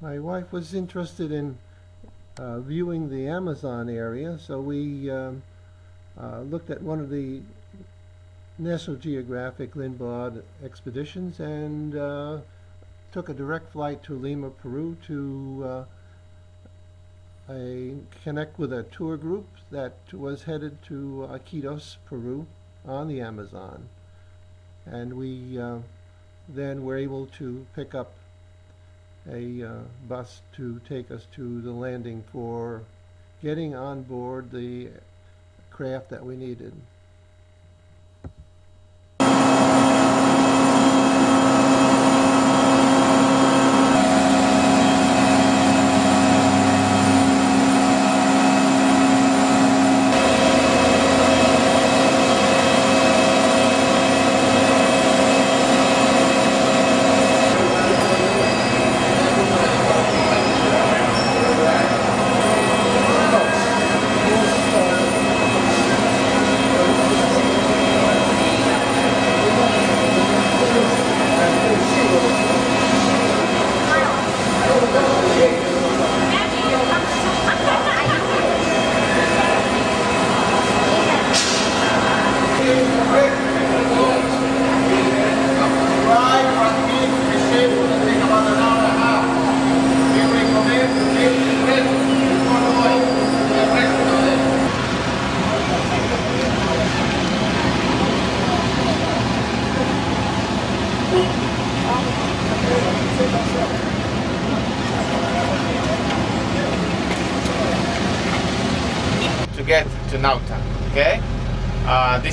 my wife was interested in uh, viewing the Amazon area, so we um, uh, looked at one of the National Geographic Lindblad expeditions and uh, took a direct flight to Lima, Peru to uh, connect with a tour group that was headed to Iquitos, Peru on the Amazon. And we uh, then were able to pick up a uh, bus to take us to the landing for getting on board the craft that we needed.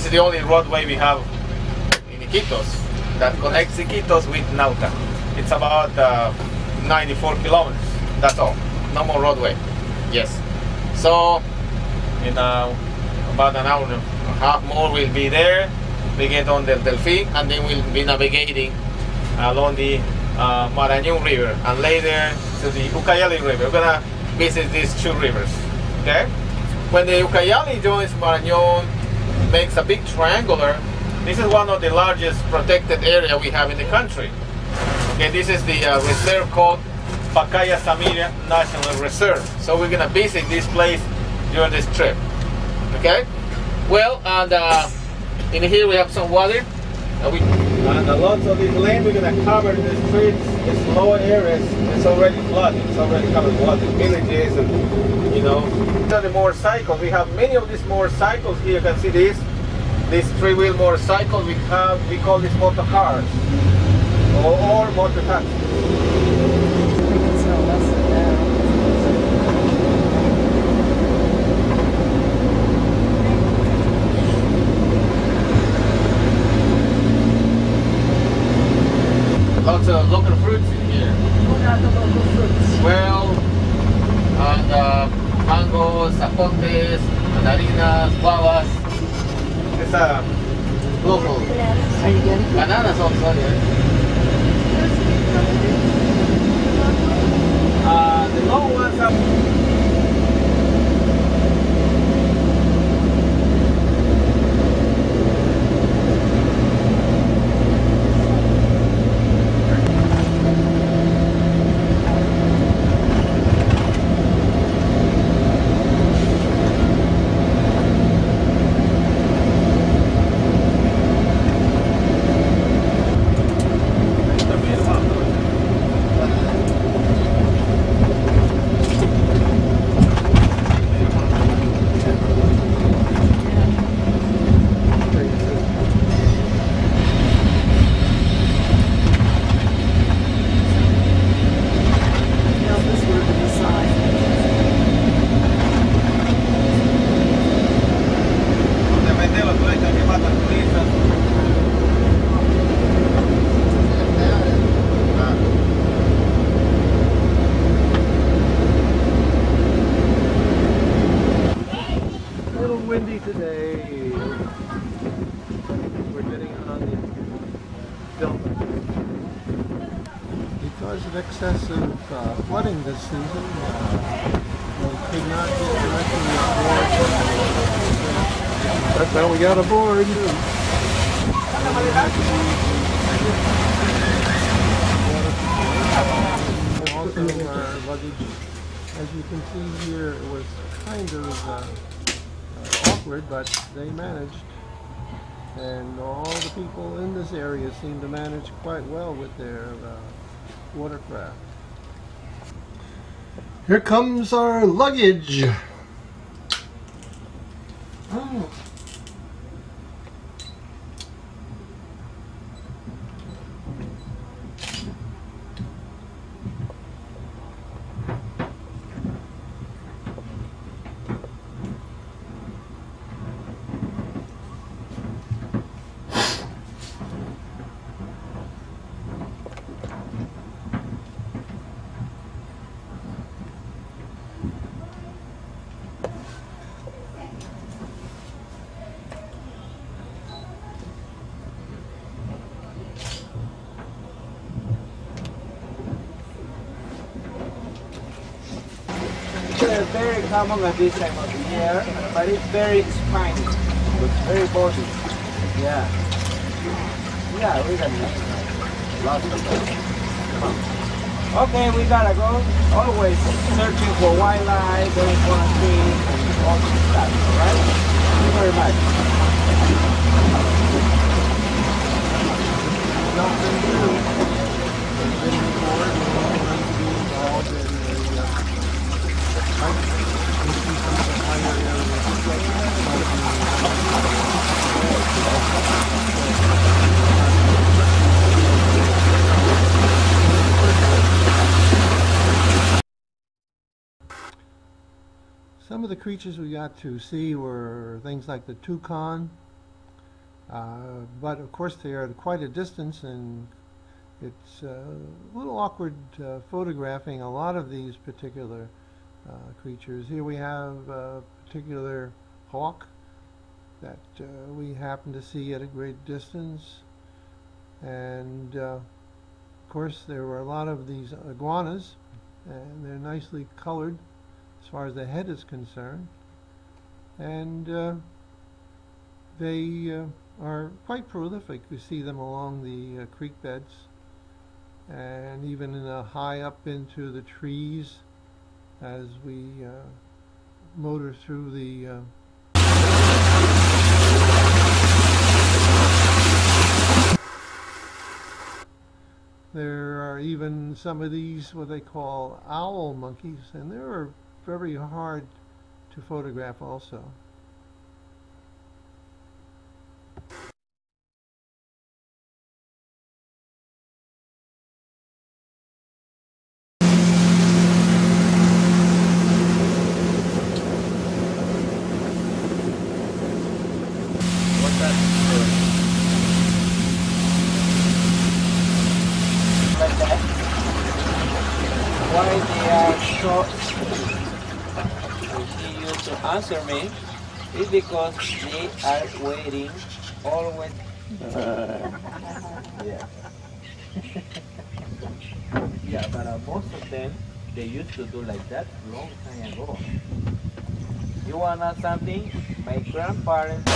Is the only roadway we have in Iquitos that connects Iquitos with Nauta. It's about uh, 94 kilometers. That's all. No more roadway. Yes. So in uh, about an hour and a half more, we'll be there. We get on the Delphi, and then we'll be navigating along the uh, Marañón River, and later to the Ucayali River. We're gonna visit these two rivers. Okay. When the Ucayali joins Marañón, makes a big triangular. This is one of the largest protected area we have in the country. Okay, this is the uh, reserve called Pacaya Samiria National Reserve. So we're gonna visit this place during this trip. Okay. Well, and uh, in here we have some water. Uh, we, and a lot of this land we're gonna cover in the streets, these lower areas. It's already flooded. It's already covered water. Villages and you know. These the motorcycles. We have many of these motorcycles here. You can see this. This three-wheel motorcycle. We have. We call these motor cars or, or motor taxis. Lots of local fruits in here. Well, and mangoes, zapotes, mandarinas, guavas. It's a local. Bananas also, yeah. Uh, the long ones are. No, this one on the side. Donde vende los turistas que matan turistas. A little windy today. We're getting on the Delta. Because of excessive uh, flooding this season, uh, we could not get directly aboard. That's how we got aboard. Also to our luggage. As you can see here, it was kind of uh, uh, awkward, but they managed. And all the people in this area seem to manage quite well with their uh, watercraft. Here comes our luggage. Oh, It's very common at this time of the year, but it's very spiny. It's very body. Yeah. Yeah, we got. Lots of them. Okay, we gotta go. Always searching for wildlife, going for a tree, and all this stuff, alright? Thank you very much. Some of the creatures we got to see were things like the toucan, uh, but of course they are at quite a distance and it's uh, a little awkward uh, photographing a lot of these particular creatures. Here we have a particular hawk that uh, we happen to see at a great distance. And uh, of course there were a lot of these iguanas and they're nicely colored as far as the head is concerned. And uh, they uh, are quite prolific. We see them along the uh, creek beds and even high up into the trees as we uh, motor through the uh, There are even some of these what they call owl monkeys, and they are very hard to photograph also. What's that? Like that? Why they are short? If me, is because they are waiting always. yeah. yeah, but uh, most of them they used to do like that long time ago. You wanna something? My grandparents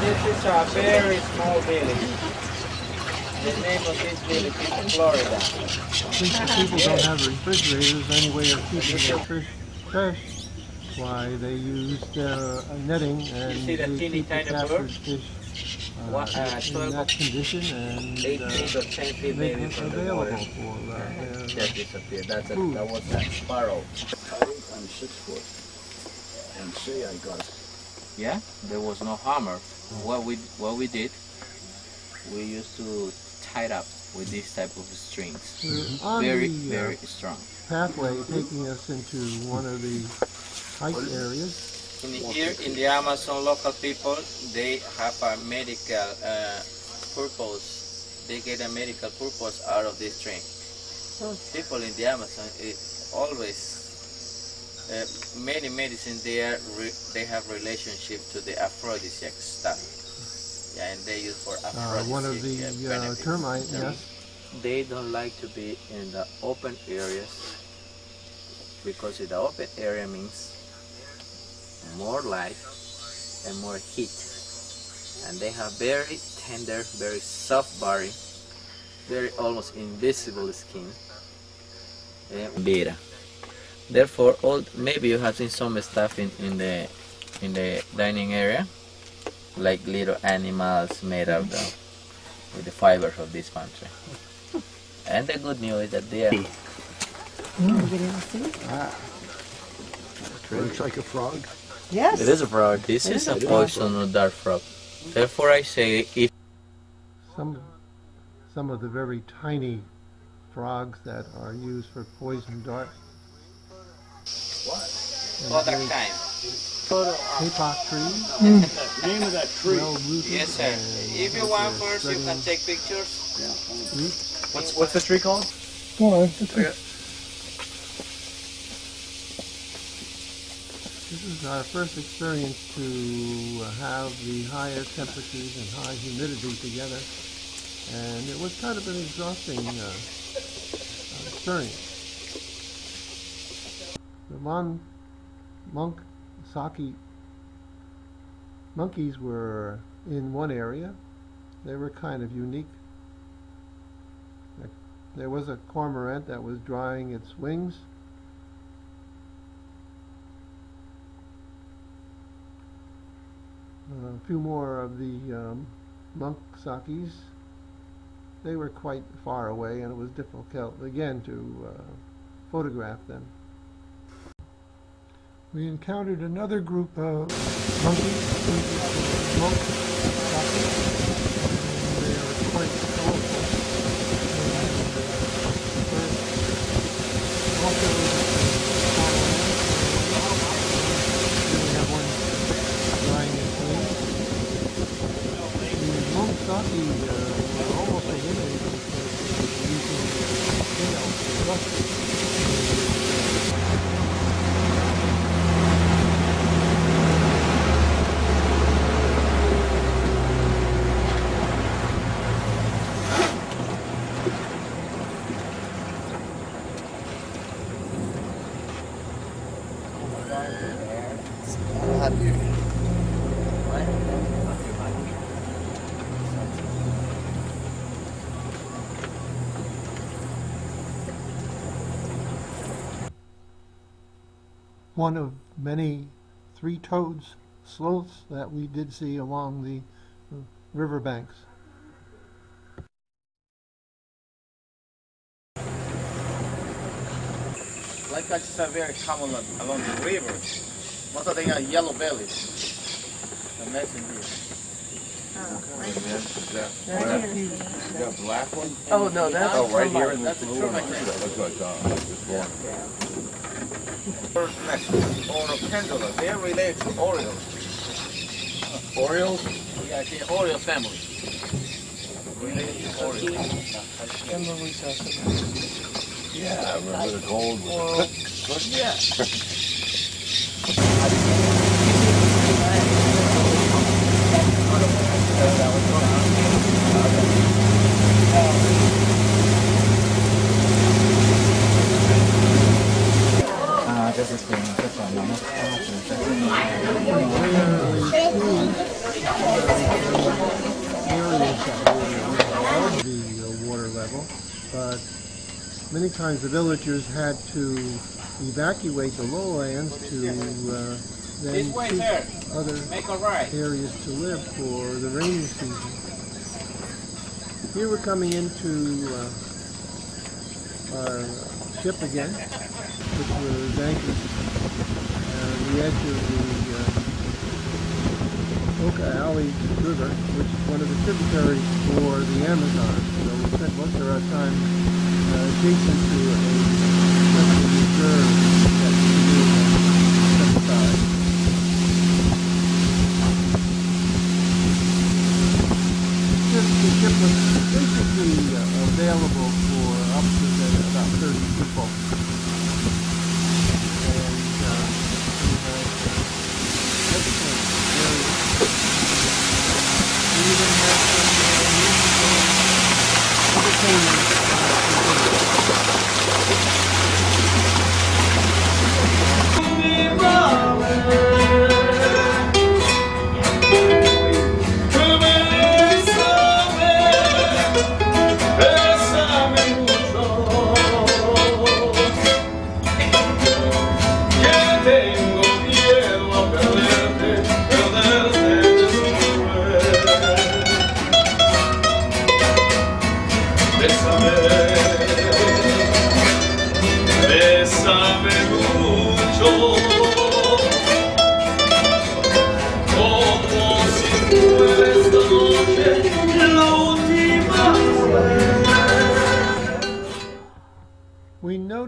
This is a very small village. The name of this village is Florida. Since the people don't have refrigerators, any way of keeping their fish fresh, why they used uh, a netting and see the they teeny keep the captured fish uh, What, uh, in 12 that condition and 8 uh, feet or 10 make it available for uh, their Just disappeared. That's a, Food. that was a sparrow. I'm six foot and say I got Yeah, there was no hammer. What we what we did, we used to tie it up with this type of strings. Uh, on Very the uh, very strong. pathway taking us into one of the hike areas. In here in the Amazon, local people they have a medical uh, purpose. They get a medical purpose out of this drink. People in the Amazon it always uh, many medicine there re- they have relationship to the aphrodisiac stuff. Yeah, and they use for Uh, one of the uh, uh, benefits. termite nests. they don't like to be in the open areas because in the open area means more light and more heat and they have very tender, very soft body, very almost invisible skin. And Vera. Therefore, all maybe you have seen some stuff in, in the in the dining area, like little animals made out of the with the fibers of this palm tree. And the good news is that they are Looks like a frog. Yes. It is a frog. This is a poisonous dart frog. Therefore, I say if Some, some of the very tiny frogs that are used for poison dart. What? Other kind. Kapok trees, Name of that tree. well rooted. Yes, sir. If you want first, you can take pictures. roots. What's what's the tree called? Go on, it's a- This is our first experience to uh, have the higher temperatures and high humidity together, and it was kind of an exhausting uh, uh, experience. The mon- monk saki monkeys were in one area. They were kind of unique. There was a cormorant that was drying its wings. Uh, a few more of the um, monk sakis. They were quite far away, and it was difficult again to uh, photograph them. We encountered another group of monkeys, monk sakis. They are quite colorful. One of many three-toed sloths that we did see along the uh, riverbanks. Flycatchers are very common along the rivers. Most of them are yellow bellies. The messing here. black one? Oh, no, that's Oh, right here termite. in That's this a blue one? That's what I thought, like this one. Bird nest or a pendula. They are related to orioles. Orioles? Yeah, the oriole family. Related to orioles. Yeah, I remember the gold was. Yeah. areas that were above the uh, water level, but many times the villagers had to evacuate the lowlands to uh, then way, other Make a right. areas to live for the rainy season. Here we're coming into uh, our ship again, which was anchored on the edge of the uh, Ucayali River, which is one of the tributaries for the Amazon. So we spent most of our time uh, adjacent to a reserve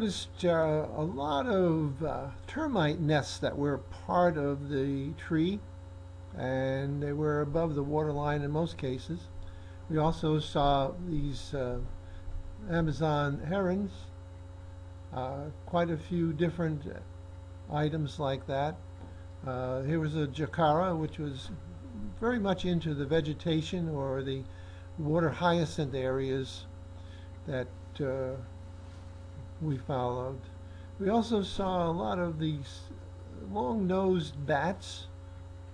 noticed uh, a lot of uh, termite nests that were part of the tree, and they were above the water line in most cases. We also saw these uh, Amazon herons, uh, quite a few different items like that. Uh, here was a jacara, which was very much into the vegetation or the water hyacinth areas that uh, we followed. We also saw a lot of these long-nosed bats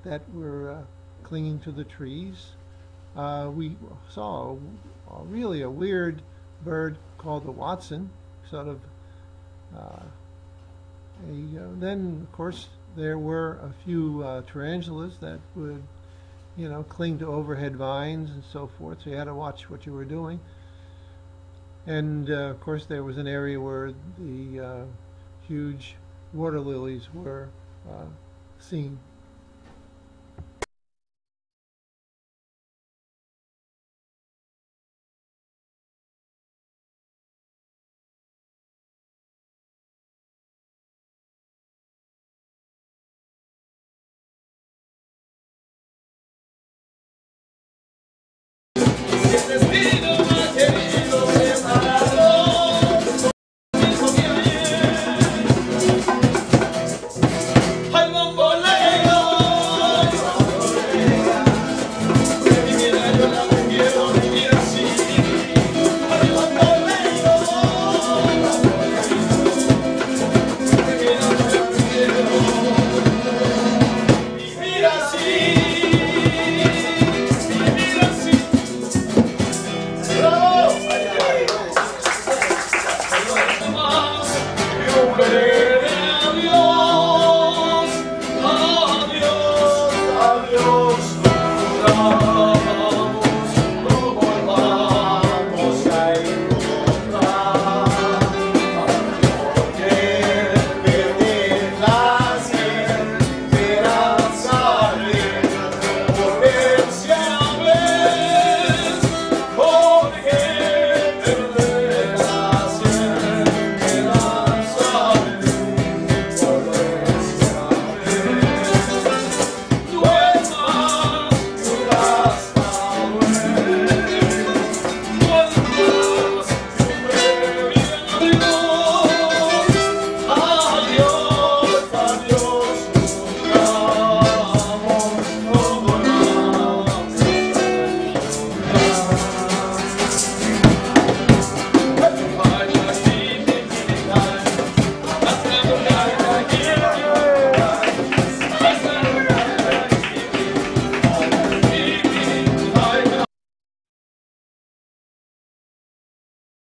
that were uh, clinging to the trees. Uh, we saw a, a really a weird bird called the hoatzin, sort of. Uh, a, uh, then, of course, there were a few uh, tarantulas that would, you know, cling to overhead vines and so forth. So you had to watch what you were doing. And uh, of course, there was an area where the uh, huge water lilies were uh, seen